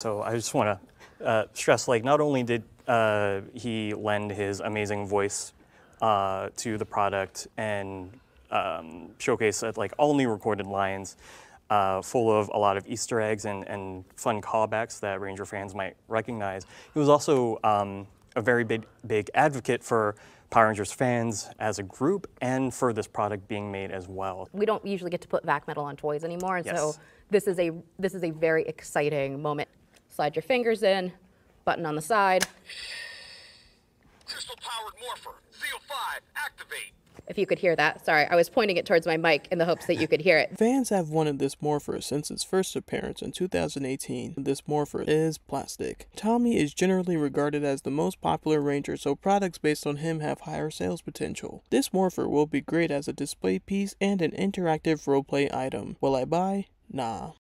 So I just want to uh, stress, like, not only did uh, he lend his amazing voice uh, to the product and um, showcase uh, like all new recorded lines, uh, full of a lot of Easter eggs and, and fun callbacks that Ranger fans might recognize. He was also um, a very big, big advocate for Power Rangers fans as a group and for this product being made as well. We don't usually get to put vac metal on toys anymore, and so this is a this is a very exciting moment. Slide your fingers in, button on the side. Crystal powered morpher. Seal 5, activate. If you could hear that, sorry, I was pointing it towards my mic in the hopes that you could hear it. Fans have wanted this morpher since its first appearance in 2018. This morpher is plastic. Tommy is generally regarded as the most popular ranger, so products based on him have higher sales potential. This morpher will be great as a display piece and an interactive roleplay item. Will I buy? Nah.